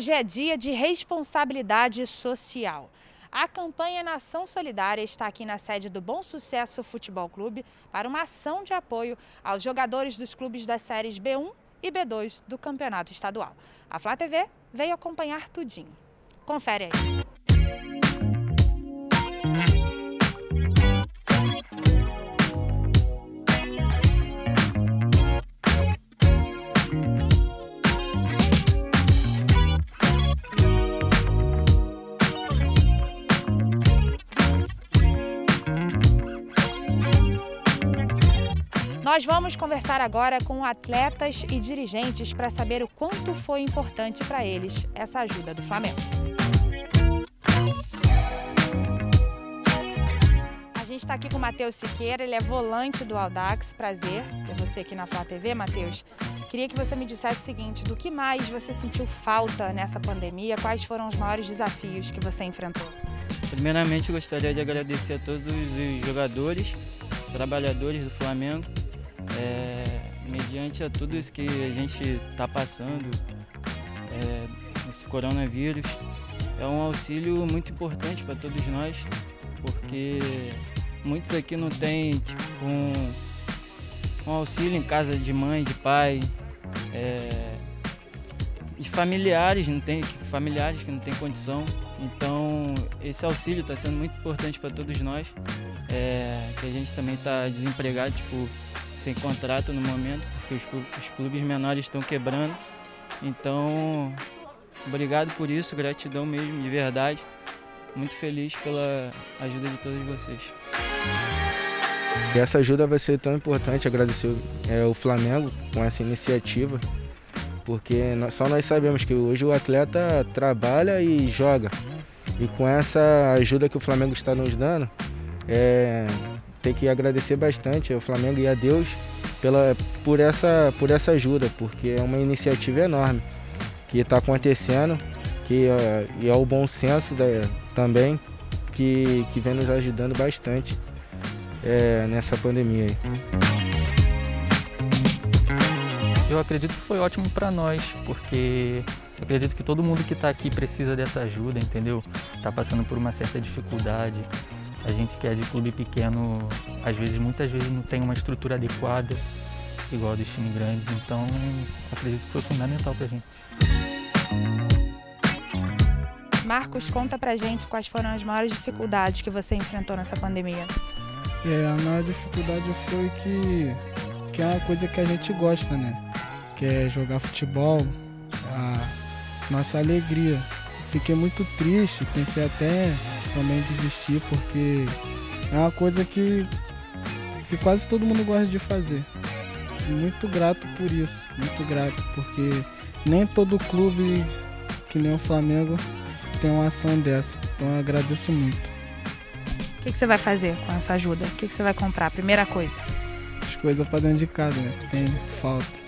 Hoje é dia de responsabilidade social. A campanha Nação Solidária está aqui na sede do Bom Sucesso Futebol Clube para uma ação de apoio aos jogadores dos clubes das séries B1 e B2 do Campeonato Estadual. A Flá TV veio acompanhar tudinho. Confere aí. Nós vamos conversar agora com atletas e dirigentes para saber o quanto foi importante para eles essa ajuda do Flamengo. A gente está aqui com o Matheus Siqueira, ele é volante do Aldax. Prazer ter você aqui na Flá TV, Matheus. Queria que você me dissesse o seguinte: do que mais você sentiu falta nessa pandemia? Quais foram os maiores desafios que você enfrentou? Primeiramente, gostaria de agradecer a todos os jogadores, trabalhadores do Flamengo é, mediante a tudo isso que a gente está passando, é, esse coronavírus, é um auxílio muito importante para todos nós, porque muitos aqui não têm tipo, um, um auxílio em casa de mãe, de pai, é, e familiares não tem, familiares que não têm condição. Então esse auxílio está sendo muito importante para todos nós, é, que a gente também está desempregado, tipo, sem contrato no momento, porque os clubes menores estão quebrando. Então, obrigado por isso, gratidão mesmo, de verdade. Muito feliz pela ajuda de todos vocês. E essa ajuda vai ser tão importante, agradecer é, o Flamengo com essa iniciativa, porque nós, só nós sabemos que hoje o atleta trabalha e joga. E com essa ajuda que o Flamengo está nos dando, é, tem que agradecer bastante ao Flamengo e a Deus pela, por, essa, por essa ajuda, porque é uma iniciativa enorme que está acontecendo que, e é o bom senso da, também que, que vem nos ajudando bastante é, nessa pandemia. Aí. Eu acredito que foi ótimo para nós, porque acredito que todo mundo que está aqui precisa dessa ajuda, entendeu? Está passando por uma certa dificuldade. A gente que é de clube pequeno, às vezes, muitas vezes não tem uma estrutura adequada, igual a dos times grandes, então acredito que foi fundamental para a gente. Marcos, conta pra gente quais foram as maiores dificuldades que você enfrentou nessa pandemia. É, a maior dificuldade foi que, que é uma coisa que a gente gosta, né? Que é jogar futebol, a nossa alegria. Fiquei muito triste, pensei até também desistir, porque é uma coisa que, que quase todo mundo gosta de fazer. Muito grato por isso, muito grato, porque nem todo clube que nem o Flamengo tem uma ação dessa. Então eu agradeço muito. O que, que você vai fazer com essa ajuda? O que, que você vai comprar? Primeira coisa. As coisas para dentro de casa, né? Tem falta.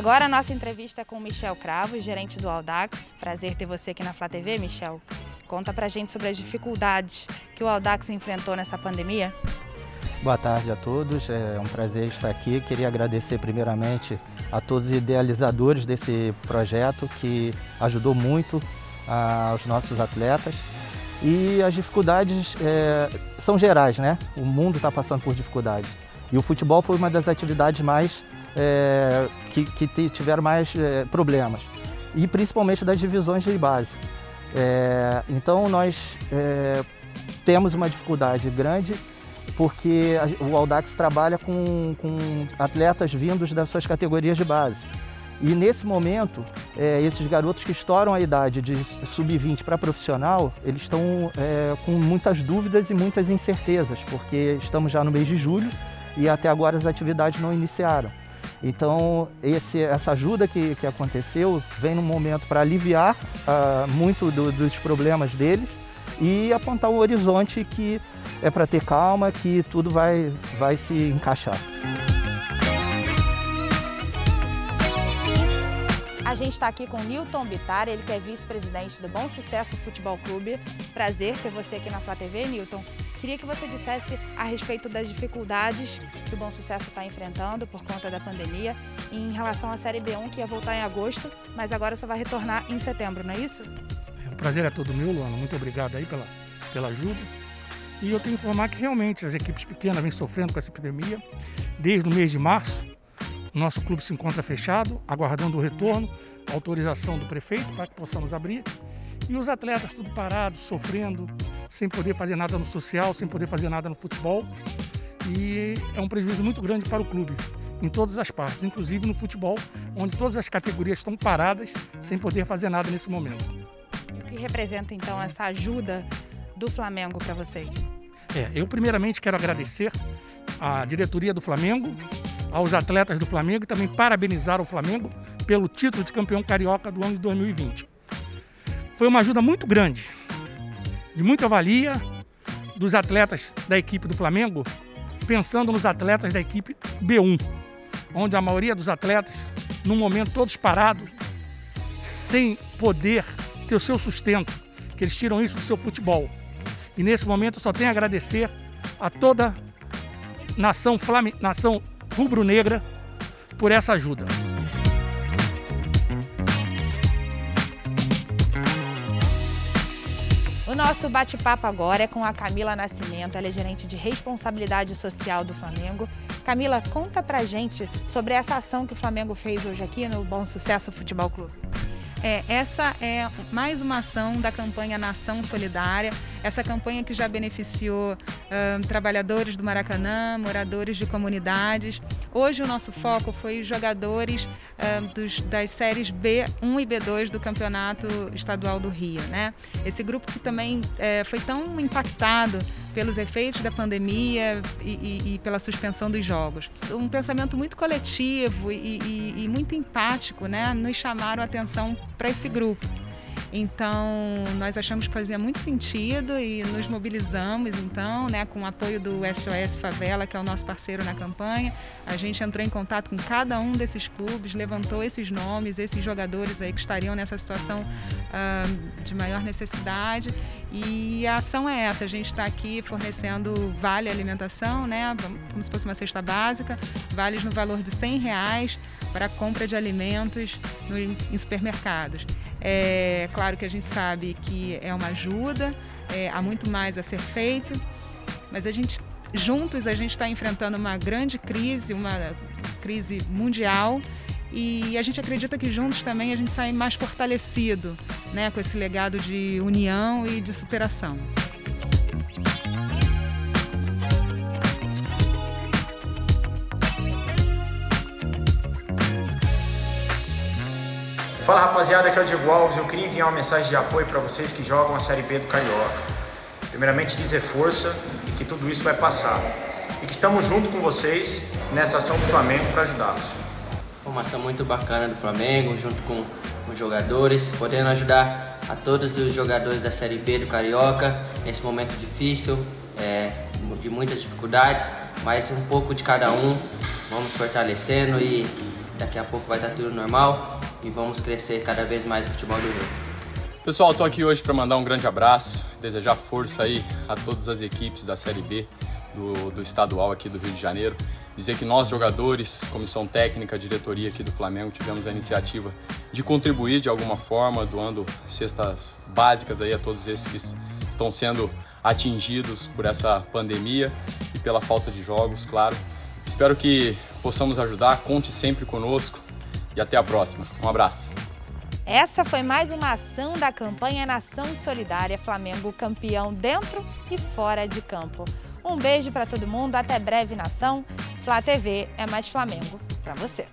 Agora a nossa entrevista é com o Michel Cravo, gerente do Aldax. Prazer ter você aqui na Flá TV, Michel. Conta pra gente sobre as dificuldades que o Aldax enfrentou nessa pandemia. Boa tarde a todos, é um prazer estar aqui. Queria agradecer primeiramente a todos os idealizadores desse projeto que ajudou muito aos nossos atletas. E as dificuldades é, são gerais, né? O mundo está passando por dificuldades. E o futebol foi uma das atividades mais é, que, que, tiveram mais é, problemas, e principalmente das divisões de base. É, então nós é, temos uma dificuldade grande porque o Audax trabalha com, com, atletas vindos das suas categorias de base. E nesse momento, é, esses garotos que estouram a idade de sub-20 para profissional, eles estão é, com muitas dúvidas e muitas incertezas, porque estamos já no mês de julho e até agora as atividades não iniciaram. Então, esse, essa ajuda que, que aconteceu vem num momento para aliviar uh, muito do, dos problemas deles e apontar um horizonte que é para ter calma, que tudo vai, vai se encaixar. A gente está aqui com o Newton Bitar, ele que é vice-presidente do Bom Sucesso Futebol Clube. Prazer ter você aqui na Flá TV, Newton. Queria que você dissesse a respeito das dificuldades que o Bom Sucesso está enfrentando por conta da pandemia em relação à Série B1, que ia voltar em agosto, mas agora só vai retornar em setembro, não é isso? O prazer é todo meu, Luana. Muito obrigado aí pela, pela ajuda. E eu tenho que informar que realmente as equipes pequenas vêm sofrendo com essa epidemia. Desde o mês de março, nosso clube se encontra fechado, aguardando o retorno, autorização do prefeito para que possamos abrir. E os atletas tudo parados, sofrendo, sem poder fazer nada no social, sem poder fazer nada no futebol. E é um prejuízo muito grande para o clube, em todas as partes, inclusive no futebol, onde todas as categorias estão paradas, sem poder fazer nada nesse momento. E o que representa então essa ajuda do Flamengo para vocês? É, eu primeiramente quero agradecer à diretoria do Flamengo, aos atletas do Flamengo e também parabenizar o Flamengo pelo título de campeão carioca do ano de 2020. Foi uma ajuda muito grande de muita valia dos atletas da equipe do Flamengo, pensando nos atletas da equipe B1, onde a maioria dos atletas, no momento todos parados, sem poder ter o seu sustento, que eles tiram isso do seu futebol. E nesse momento eu só tenho a agradecer a toda nação, nação rubro-negra por essa ajuda. Nosso bate-papo agora é com a Camila Nascimento, ela é gerente de responsabilidade social do Flamengo. Camila, conta pra gente sobre essa ação que o Flamengo fez hoje aqui no Bom Sucesso Futebol Clube. É, essa é mais uma ação da campanha Nação Solidária, essa campanha que já beneficiou trabalhadores do Maracanã, moradores de comunidades. Hoje o nosso foco foi jogadores dos, das séries B1 e B2 do Campeonato Estadual do Rio. Né? Esse grupo que também é, foi tão impactado pelos efeitos da pandemia e, e, e, pela suspensão dos jogos. Um pensamento muito coletivo e, e muito empático né, nos chamaram a atenção para esse grupo. Então, nós achamos que fazia muito sentido e nos mobilizamos, então, né, com o apoio do SOS Favela, que é o nosso parceiro na campanha. A gente entrou em contato com cada um desses clubes, levantou esses nomes, esses jogadores aí que estariam nessa situação uh, de maior necessidade. E a ação é essa: a gente está aqui fornecendo vale alimentação, né, como se fosse uma cesta básica, vales no valor de 100 reais para compra de alimentos no, em supermercados. É claro que a gente sabe que é uma ajuda, é, há muito mais a ser feito, mas a gente juntos a gente está enfrentando uma grande crise, uma crise mundial e a gente acredita que juntos também a gente sai mais fortalecido, né, com esse legado de união e de superação. Fala rapaziada, aqui é o Diego Alves. Eu queria enviar uma mensagem de apoio para vocês que jogam a Série B do Carioca. Primeiramente, dizer força e que tudo isso vai passar. E que estamos junto com vocês nessa ação do Flamengo para ajudá-los. Uma ação muito bacana do Flamengo, junto com os jogadores, podendo ajudar a todos os jogadores da Série B do Carioca nesse momento difícil, é, de muitas dificuldades, mas um pouco de cada um. Vamos fortalecendo e daqui a pouco vai estar tudo normal e vamos crescer cada vez mais no futebol do Rio. Pessoal, estou aqui hoje para mandar um grande abraço, desejar força aí a todas as equipes da Série B do, do estadual aqui do Rio de Janeiro. Dizer que nós, jogadores, comissão técnica, diretoria aqui do Flamengo, tivemos a iniciativa de contribuir de alguma forma, doando cestas básicas aí a todos esses que estão sendo atingidos por essa pandemia e pela falta de jogos, claro. Espero que possamos ajudar, conte sempre conosco e até a próxima. Um abraço. Essa foi mais uma ação da campanha Nação Solidária Flamengo campeão dentro e fora de campo. Um beijo para todo mundo, até breve nação. Flá TV é mais Flamengo para você.